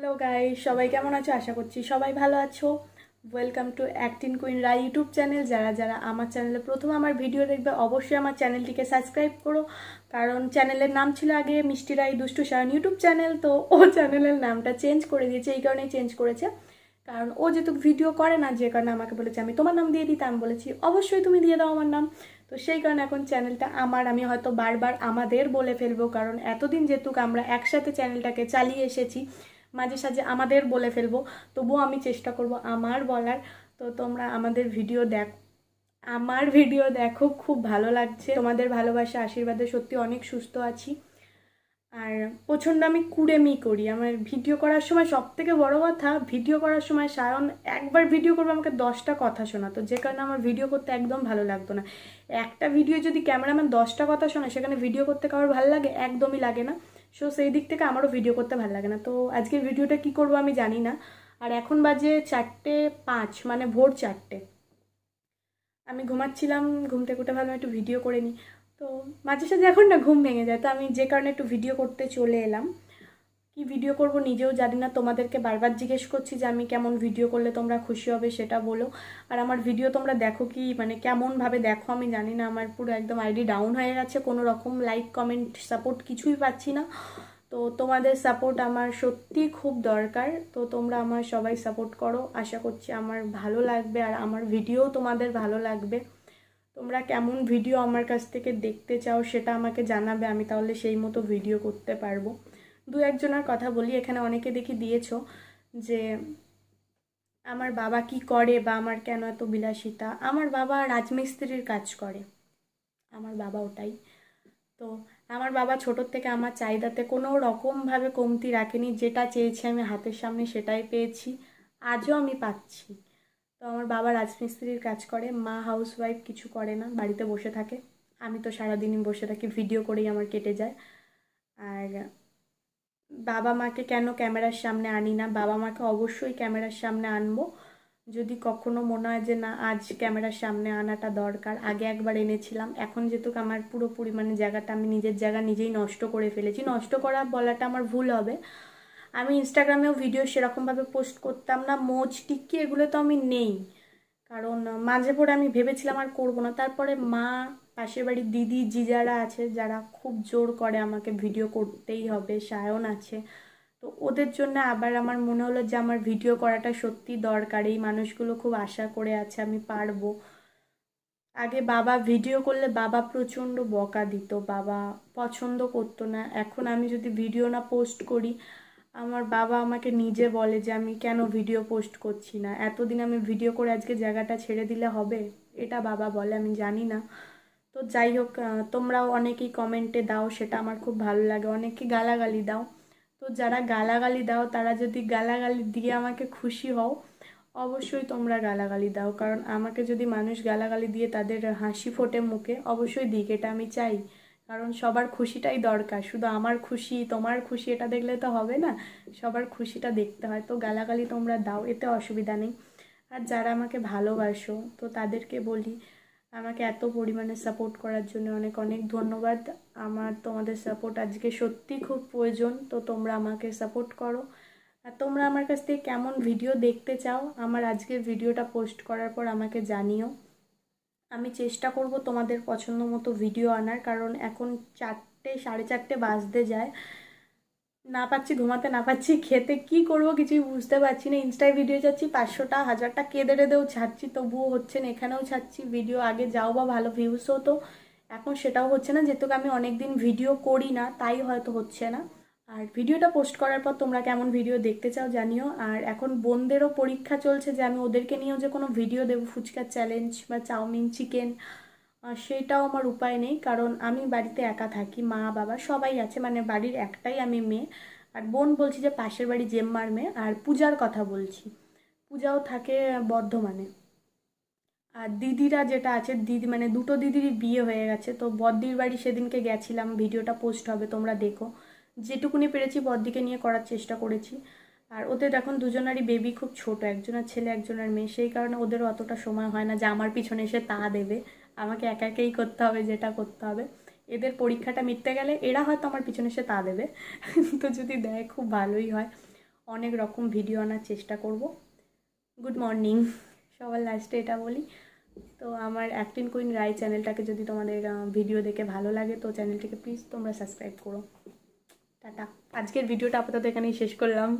Hello guy সবাই কেমন আছো? আশা করছি সবাই ভালো আছো। Welcome to acting queen Rai YouTube channel যারা যারা আমার চ্যানেলে প্রথম আমার ভিডিও দেখবে, অবশ্যই আমার চ্যানেলটিকে সাবস্ক্রাইব করো। কারণ চ্যানেলের নাম ছিল আগে মিষ্টি রাই দুষ্টু সায়ন ইউটিউব চ্যানেল তো ও চ্যানেলের নামটা চেঞ্জ করে দিয়েছে, এই কারণেই চেঞ্জ করেছে। কারণ ও যেহেতু ভিডিও করে না, যে কারণে আমাকে বলেছে, আমি তোমার নাম দিয়ে দিতে। আমি বলেছি, অবশ্যই তুমি দিয়ে দাও আমার নাম। তো সেই কারণে এখন চ্যানেলটা আমার, আমি হয়তো বারবার আমাদের বলে ফেলব, কারণ এতদিন যেহেতু আমরা একসাথে চ্যানেলটাকে চালিয়ে এসেছি মাঝে সাঝে আমাদের বলে ফেলব, তবুও আমি চেষ্টা করব আমার বলার। তো তোমরা আমাদের ভিডিও দেখ, আমার ভিডিও দেখো, খুব ভালো লাগছে। তোমাদের ভালোবাসা, আশীর্বাদে সত্যি অনেক সুস্থ আছি। আর প্রচণ্ড আমি কুড়েমি করি। আমার ভিডিও করার সময় সব থেকে বড় কথা, ভিডিও করার সময় সায়ন একবার ভিডিও করবে, আমাকে দশটা কথা শোনাতো। যে কারণে আমার ভিডিও করতে একদম ভালো লাগতো না। একটা ভিডিও যদি ক্যামেরাম্যান দশটা কথা শোনায় সেখানে ভিডিও করতে কারোর ভালো লাগে? একদমই লাগে না। সো সেই দিক থেকে আমারও ভিডিও করতে ভালো লাগে না। তো আজকের ভিডিওটা কি করব আমি জানি না। আর এখন বাজে চারটে পাঁচ মানে ভোর চারটে। আমি ঘুমাচ্ছিলাম ঘুমতে থেকে ভাবলাম একটু ভিডিও করে নিই। তো মাঝে সাথে এখন না ঘুম ভেঙে যায়। তো আমি যে কারণে একটু ভিডিও করতে চলে এলাম। কি ভিডিও করব নিজেও জানি না। তোমাদেরকে বারবার জিজ্ঞেস করছি যে আমি কেমন ভিডিও করলে তোমরা খুশি হবে সেটা বলো। আর আমার ভিডিও তোমরা দেখো কি মানে কেমনভাবে দেখো আমি জানি না। আমার পুরো একদম আইডি ডাউন হয়ে গেছে, কোনো রকম লাইক কমেন্ট সাপোর্ট কিছুই পাচ্ছি না। তো তোমাদের সাপোর্ট আমার সত্যি খুব দরকার। তো তোমরা আমার সবাই সাপোর্ট করো। আশা করছি আমার ভালো লাগবে আর আমার ভিডিও তোমাদের ভালো লাগবে। তোমরা কেমন ভিডিও আমার কাছ থেকে দেখতে চাও সেটা আমাকে জানাবে। আমি তাহলে সেই মতো ভিডিও করতে পারব। দু একজনের কথা বলি, এখানে অনেকে দেখি দিয়েছ যে আমার বাবা কি করে বা আমার কেন এত বিলাসিতা? আমার বাবা রাজমিস্ত্রির কাজ করে, আমার বাবা ওটাই। তো আমার বাবা ছোটোর থেকে আমার চাহিদাতে কোনো রকমভাবে কমতি রাখেনি, যেটা চেয়েছি আমি হাতের সামনে সেটাই পেয়েছি, আজও আমি পাচ্ছি। তো আমার বাবা রাজমিস্ত্রির কাজ করে, মা হাউস ওয়াইফ কিছু করে না, বাড়িতে বসে থাকে। আমি তো সারাদিনই বসে থাকি, ভিডিও করেই আমার কেটে যায়। আর বাবা মাকে কেন ক্যামেরার সামনে আনি না? বাবা মাকে অবশ্যই ক্যামেরার সামনে আনব। যদি কখনো মনে হয় যে, না, আজ ক্যামেরার সামনে আনাটা দরকার। আগে একবার এনেছিলাম। এখন যেহেতু আমার পুরোপুরি মানে জায়গাটা আমি নিজের জায়গা নিজেই নষ্ট করে ফেলেছি, নষ্ট করা বলাটা আমার ভুল হবে। আমি ইনস্টাগ্রামেও ভিডিও সেরকমভাবে পোস্ট করতাম না, মোজ টিকি এগুলো তো আমি নেই। কারণ মাঝে পরে আমি ভেবেছিলাম আর করব না। তারপরে মা পাশের বাড়ির দিদি, জিজারা আছে, যারা খুব জোর করে আমাকে ভিডিও করতেই হবে, সায়ন আছে। তো ওদের জন্য আবার আমার মনে হলো যে আমার ভিডিও করাটা সত্যি দরকার, এই মানুষগুলো খুব আশা করে আছে আমি পারব। আগে বাবা ভিডিও করলে বাবা প্রচণ্ড বকা দিত, বাবা পছন্দ করতো না। এখন আমি যদি ভিডিও না পোস্ট করি, আমার বাবা আমাকে নিজে বলে যে আমি কেন ভিডিও পোস্ট করছি না। এতদিন আমি ভিডিও করে আজকে জায়গাটা ছেড়ে দিলে হবে? এটা বাবা বলে, আমি জানি না। তো যাই হোক তোমরাও অনেকেই কমেন্টে দাও, সেটা আমার খুব ভালো লাগে। অনেকে গালাগালি দাও। তো যারা গালাগালি দাও, তারা যদি গালাগালি দিয়ে আমাকে খুশি হও, অবশ্যই তোমরা গালাগালি দাও। কারণ আমাকে যদি মানুষ গালাগালি দিয়ে তাদের হাসি ফোটে মুখে, অবশ্যই দিক, এটা আমি চাই। কারণ সবার খুশিটাই দরকার। শুধু আমার খুশি, তোমার খুশি, এটা দেখলে তো হবে না। সবার খুশিটা দেখতে হয়। তো গালাগালি তোমরা দাও, এতে অসুবিধা নেই। আর যারা আমাকে ভালোবাসো, তো তাদেরকে বলি আমাকে এত পরিমাণে সাপোর্ট করার জন্য অনেক অনেক ধন্যবাদ। আমার তোমাদের সাপোর্ট আজকে সত্যি খুব প্রয়োজন, তো তোমরা আমাকে সাপোর্ট করো। আর তোমরা আমার কাছ থেকে কেমন ভিডিও দেখতে চাও, আমার আজকের ভিডিওটা পোস্ট করার পর আমাকে জানিও। আমি চেষ্টা করব তোমাদের পছন্দ মতো ভিডিও আনার, কারণ এখন চারটে, সাড়ে চারটে বাজতে যায়। না পাচ্ছি, ঘুমাতে না পাচ্ছি, খেতে কি করব কিছুই বুঝতে পারছি না। ইনস্টায় ভিডিও চাচ্ছি পাঁচশোটা, হাজারটা কেঁদে রেদেও ছাড়ছি, তবুও হচ্ছে না, এখানেও ছাড়ছি। ভিডিও আগে যাও বা ভালো ভিউস হতো, এখন সেটাও হচ্ছে না, যেহেতু আমি অনেক দিন ভিডিও করি না, তাই হয়তো হচ্ছে না। আর ভিডিওটা পোস্ট করার পর তোমরা কেমন ভিডিও দেখতে চাও জানিও। আর এখন বোনদেরও পরীক্ষা চলছে যে আমি ওদেরকে নিয়েও যে কোনো ভিডিও দেবো ফুচকার চ্যালেঞ্জ বা চাউমিন চিকেন সেটাও আমার উপায় নেই। কারণ আমি বাড়িতে একা থাকি, মা, বাবা সবাই আছে মানে বাড়ির একটাই আমি মেয়ে। আর বোন বলছি যে পাশের বাড়ি জেম্মার মেয়ে, আর পূজার কথা বলছি। পূজাও থাকে বর্ধমানে। আর দিদিরা যেটা আছে, দিদি মানে দুটো দিদিরই বিয়ে হয়ে গেছে। তো বদ্দির বাড়ি সেদিনকে গেছিলাম, ভিডিওটা পোস্ট হবে, তোমরা দেখো। যেটুকুনি পেরেছি বদ্দিকে নিয়ে করার চেষ্টা করেছি। আর ওদের এখন দুজনারই বেবি খুব ছোট, একজনের ছেলে, একজনের মেয়ে। সেই কারণে ওদের অতটা সময় হয় না যে আমার পিছনে এসে তা দেবে। আমাকে একা একাই করতে হবে, যেটা করতে হবে। এদের পরীক্ষাটা মিটতে গেলে এরা হয়তো আমার পিছনে এসে তা দেবে। তো যদি দেয়, খুব ভালোই হয়। অনেক রকম ভিডিও আনার চেষ্টা করব। গুড মর্নিং সবার লাস্টে এটা বলি। তো আমার অ্যাক্টিন কুইন রায় চ্যানেলটাকে যদি তোমাদের ভিডিও দেখে ভালো লাগে, তো চ্যানেলটিকে প্লিজ তোমরা সাবস্ক্রাইব করো। টাটা। আজকের ভিডিওটা আপাতত এখানেই শেষ করলাম।